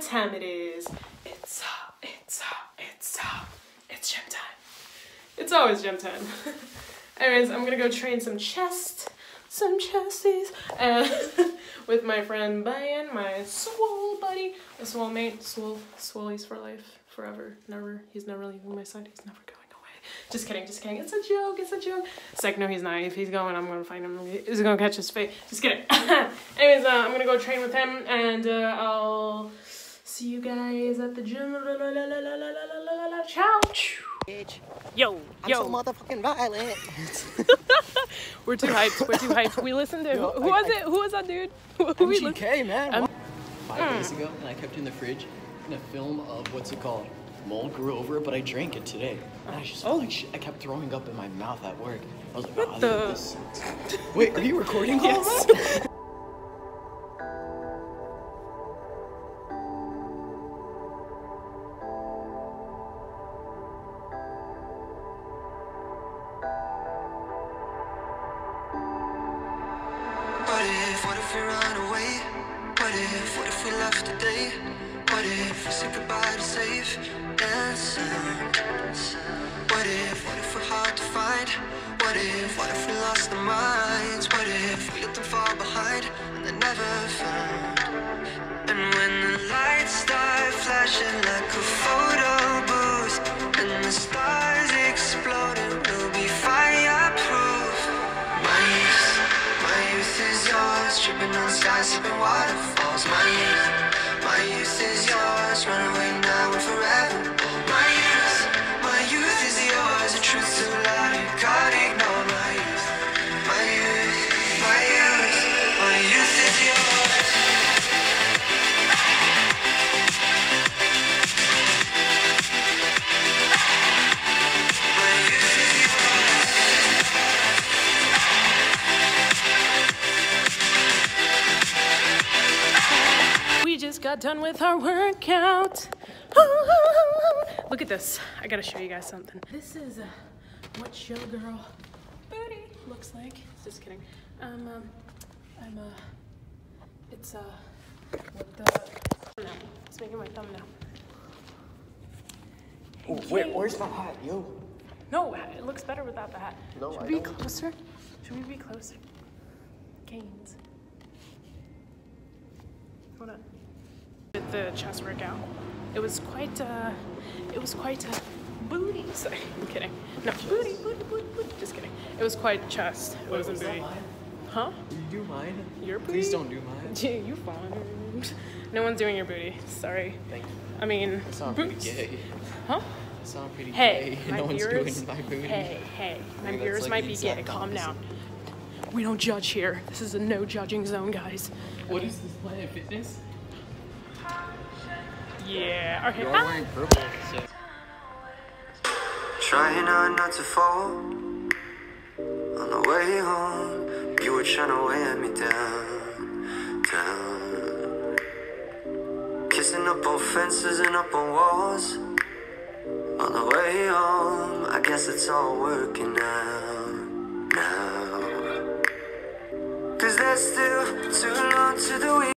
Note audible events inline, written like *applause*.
time it is. It's uh, it's uh, it's uh, it's gym time. It's always gym time. *laughs* Anyways, I'm gonna go train some chest, some chesties, uh, *laughs* with my friend Bayan, my swole buddy, my swole mate, swole, swoleies for life, forever, never. He's never leaving my side. He's never going away. Just kidding, just kidding. It's a joke. It's a joke. It's like no, he's not. If he's going, I'm gonna find him. He's gonna catch his fate. Just kidding. *laughs* Anyways, uh, I'm gonna go train with him, and uh, I'll see you guys at the gym. Ciao. Bitch. Yo, I'm yo. so motherfucking violent. *laughs* We're too hyped. We're too hyped. We listened to Yo, who, I- was I- it? Who was that dude? Who, who we listened? MGK, man. Um, what? five days ago, and I kept it in the fridge in a film of what's it called? Mold grew over it, but I drank it today. And I just felt like shit. I kept throwing up in my mouth at work. I was like, What "Ah, the- this sucks." Wait, are you recording? all *laughs* Yes. *laughs* if, what if we run away? What if, what if we left today? What if we said goodbye to safe and sound? What if, what if we're hard to find? What if, what if we lost our minds? What if we let them fall behind and they're never found? Sipping waterfalls My youth, my youth got done with our workout. *laughs* Look at this. I gotta show you guys something. This is uh, what showgirl booty looks like. Just kidding. Um, um I'm uh, it's uh, what the? No, it's making my thumbnail. Oh, where, where's my hat, yo? No, it looks better without the hat. No, Should I we be don't. closer? Should we be closer? Gains. Hold on. Did the chest workout. It was quite uh it was quite a booty. *laughs* Sorry, I'm kidding. No, booty, booty, booty, booty. Just kidding. It was quite chest. It wasn't was that booty. mine? Huh? Will you do mine? Your booty? Please don't do mine. Yeah, *laughs* you fine. No one's doing your booty. Sorry. Thank you. I mean, That sounds boots. pretty gay. Huh? That sounds pretty Hey, gay. *laughs* my no one's viewers. doing my booty. Hey, hey, my Maybe that's viewers like might be gay. exact Calm down. We don't judge here. This is a no judging zone, guys. What is this Planet Fitness? Yeah. Okay. You're wearing um, purple. So. Trying hard not to fall On the way home You were trying to wear me down Down Kissing up on fences and up on walls On the way home I guess it's all working out Now Cause there's still too long to the week